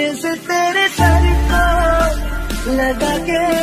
से तेरे सर को लगा के